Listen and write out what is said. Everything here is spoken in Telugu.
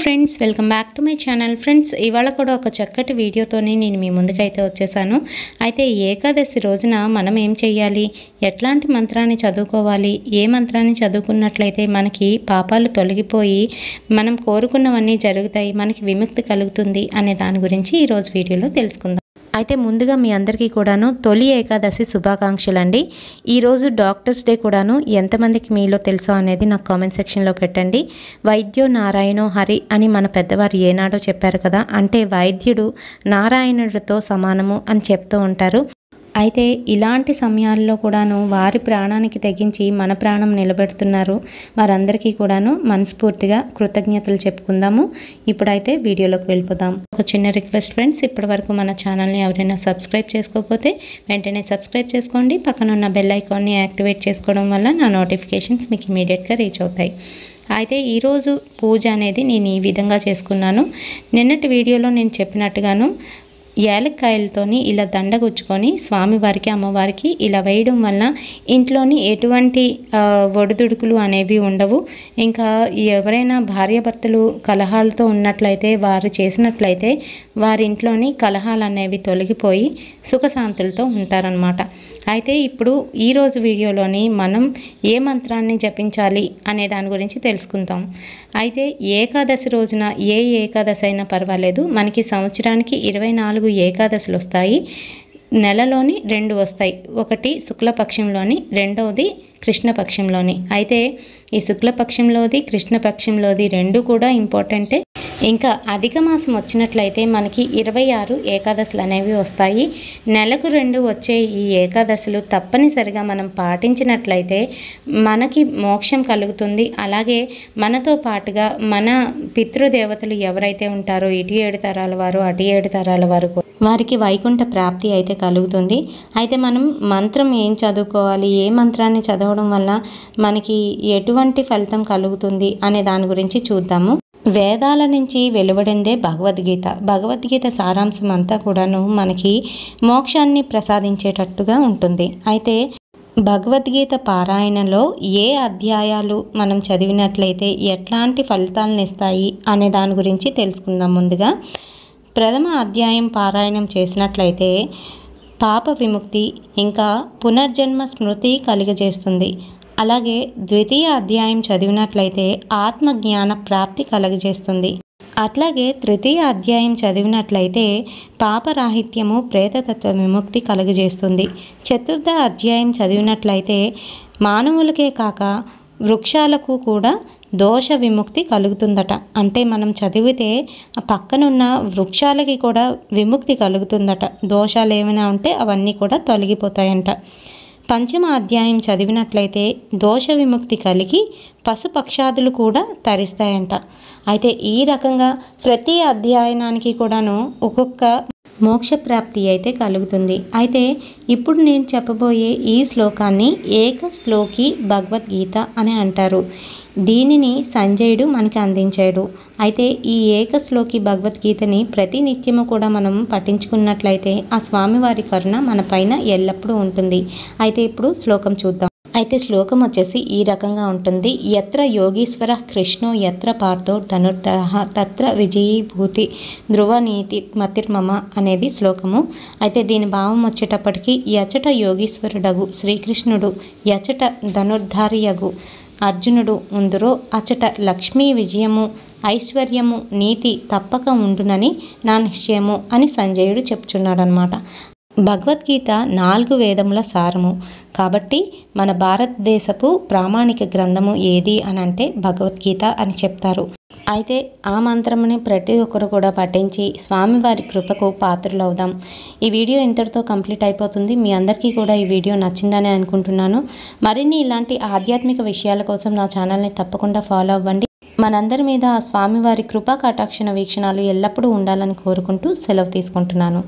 Friends welcome back to my channel. Friends ఇవాళ కూడా ఒక చక్కటి వీడియోతోనే నేను మీ ముందుకైతే వచ్చేసాను. అయితే ఏకాదశి రోజున మనం ఏం చేయాలి ఎట్లాంటి మంత్రాన్ని చదువుకోవాలి? ఏ మంత్రాన్ని చదువుకున్నట్లయితే మనకి పాపాలు తొలగిపోయి మనం కోరుకున్నవన్నీ జరుగుతాయి మనకి విముక్తి కలుగుతుంది అనే దాని గురించి ఈరోజు వీడియోలో తెలుసుకుందాం. అయితే ముందుగా మీ అందరికీ కూడాను తొలి ఏకాదశి శుభాకాంక్షలు అండి ఈరోజు డాక్టర్స్ డే కూడాను ఎంతమందికి మీలో తెలుసో అనేది నాకు కామెంట్ సెక్షన్లో పెట్టండి. వైద్యో నారాయణో హరి అని మన పెద్దవారు ఏనాడో చెప్పారు కదా అంటే వైద్యుడు నారాయణుడితో సమానము అని చెప్తూ ఉంటారు. అయితే ఇలాంటి సమయాల్లో కూడాను వారి ప్రాణానికి తెగించి మన ప్రాణం నిలబెడుతున్నారు. వారందరికీ కూడాను మనస్ఫూర్తిగా కృతజ్ఞతలు చెప్పుకుందాము. ఇప్పుడైతే వీడియోలోకి వెళ్ళిపోదాం. ఒక చిన్న రిక్వెస్ట్ ఫ్రెండ్స్ ఇప్పటివరకు మన ఛానల్ని ఎవరైనా సబ్స్క్రైబ్ చేసుకోకపోతే వెంటనే సబ్స్క్రైబ్ చేసుకోండి. పక్కన ఉన్న బెల్ ఐకాన్ని యాక్టివేట్ చేసుకోవడం వల్ల నా నోటిఫికేషన్స్ మీకు ఇమీడియట్గా రీచ్ అవుతాయి. అయితే ఈరోజు పూజ అనేది నేను ఈ విధంగా చేసుకున్నాను. నిన్నటి వీడియోలో నేను చెప్పినట్టుగాను యాలక్కాయలతోని ఇలా దండగుచ్చుకొని స్వామివారికి అమ్మవారికి ఇలా వేయడం వల్ల ఇంట్లోని ఎటువంటి ఒడిదుడుకులు అనేవి ఉండవు. ఇంకా ఎవరైనా భార్యాభర్తలు కలహాలతో ఉన్నట్లయితే వారు చేసినట్లయితే వారి ఇంట్లోని కలహాలు అనేవి తొలగిపోయి సుఖశాంతులతో ఉంటారనమాట అయితే ఇప్పుడు ఈరోజు వీడియోలోని మనం ఏ మంత్రాన్ని జపించాలి అనే దాని గురించి తెలుసుకుందాం. అయితే ఏకాదశి రోజున ఏ ఏకాదశి అయినా పర్వాలేదు. మనకి సంవత్సరానికి ఇరవై నాలుగు ఏకాదశులు వస్తాయి. నెలలోని రెండు వస్తాయి. ఒకటి శుక్లపక్షంలోని రెండవది కృష్ణపక్షంలోని. అయితే ఈ శుక్లపక్షంలోది కృష్ణపక్షంలోది రెండు కూడా ఇంపార్టెంటే ఇంకా అధిక మాసం వచ్చినట్లయితే మనకి ఇరవై ఆరు ఏకాదశులు అనేవి వస్తాయి. నెలకు రెండు వచ్చే ఈ ఏకాదశులు తప్పనిసరిగా మనం పాటించినట్లయితే మనకి మోక్షం కలుగుతుంది. అలాగే మనతో పాటుగా మన పితృదేవతలు ఎవరైతే ఉంటారో ఇటు ఏడు తరాల వారు అటు ఏడు తరాల వారు వారికి వైకుంఠ ప్రాప్తి అయితే కలుగుతుంది. అయితే మనం మంత్రం ఏం చదువుకోవాలి ఏ మంత్రాన్ని చదవడం వల్ల మనకి ఎటువంటి ఫలితం కలుగుతుంది అనే దాని గురించి చూద్దాము. వేదాల నుంచి వెలువడిందే భగవద్గీత. భగవద్గీత సారాంశం అంతా కూడాను మనకి మోక్షాన్ని ప్రసాదించేటట్టుగా ఉంటుంది. అయితే భగవద్గీత పారాయణలో ఏ అధ్యాయాలు మనం చదివినట్లయితే ఎట్లాంటి ఫలితాలను ఇస్తాయి అనే దాని గురించి తెలుసుకుందాం ముందుగా. ప్రథమ అధ్యాయం పారాయణం చేసినట్లయితే పాప విముక్తి ఇంకా పునర్జన్మ స్మృతి కలిగజేస్తుంది. అలాగే ద్వితీయ అధ్యాయం చదివినట్లయితే ఆత్మజ్ఞాన ప్రాప్తి కలుగజేస్తుంది. అట్లాగే తృతీయ అధ్యాయం చదివినట్లయితే పాపరాహిత్యము ప్రేతతత్వ విముక్తి కలుగజేస్తుంది. చతుర్థ అధ్యాయం చదివినట్లయితే మానవులకే కాక వృక్షాలకు కూడా దోష విముక్తి కలుగుతుందట. అంటే మనం చదివితే ఆ పక్కనున్న వృక్షాలకి కూడా విముక్తి కలుగుతుందట. దోషాలు ఏమైనా ఉంటే అవన్నీ కూడా తొలగిపోతాయంట. పంచమ అధ్యాయం చదివినట్లయితే దోష విముక్తి కలిగి పశుపక్షాదులు కూడా తరిస్తాయంట. అయితే ఈ రకంగా ప్రతి అధ్యయనానికి కూడాను ఒక్కొక్క మోక్ష ప్రాప్తి అయితే కలుగుతుంది. అయితే ఇప్పుడు నేను చెప్పబోయే ఈ శ్లోకాన్ని ఏక శ్లోకి భగవద్గీత అని అంటారు. దీనిని సంజయుడు మనకి అందించాడు. అయితే ఈ ఏక శ్లోకి భగవద్గీతని ప్రతి నిత్యము కూడా మనం పఠించుకున్నట్లయితే ఆ స్వామివారి కరుణ మన పైన ఎల్లప్పుడూ ఉంటుంది. అయితే ఇప్పుడు శ్లోకం చూద్దాం. అయితే శ్లోకం వచ్చేసి ఈ రకంగా ఉంటుంది. ఎత్ర యోగీశ్వర కృష్ణో ఎత్ర పార్థో ధనుర్ధర తత్ర విజయీభూతి ధ్రువనీతి మతిర్మమ అనేది శ్లోకము. అయితే దీని భావం వచ్చేటప్పటికి యచట యోగీశ్వరుడగు శ్రీకృష్ణుడు యచట ధనుర్ధారియగు అర్జునుడు ముందురో అచట లక్ష్మీ విజయము ఐశ్వర్యము నీతి తప్పక ఉండునని నా నిశ్చయము అని సంజయుడు చెప్తున్నాడనమాట భగవద్గీత నాలుగు వేదముల సారము. కాబట్టి మన భారతదేశపు ప్రామాణిక గ్రంథము ఏది అని అంటే భగవద్గీత అని చెప్తారు. అయితే ఆ మంత్రముని ప్రతి ఒక్కరు కూడా పఠించి స్వామివారి కృపకు పాత్రలవుదాం. ఈ వీడియో ఇంతటితో కంప్లీట్ అయిపోతుంది. మీ అందరికీ కూడా ఈ వీడియో నచ్చిందని అనుకుంటున్నాను. మరిన్ని ఇలాంటి ఆధ్యాత్మిక విషయాల కోసం నా ఛానల్ని తప్పకుండా ఫాలో అవ్వండి. మనందరి మీద ఆ స్వామివారి కృపా కటాక్షణ వీక్షణాలు ఎల్లప్పుడూ ఉండాలని కోరుకుంటూ సెలవు తీసుకుంటున్నాను.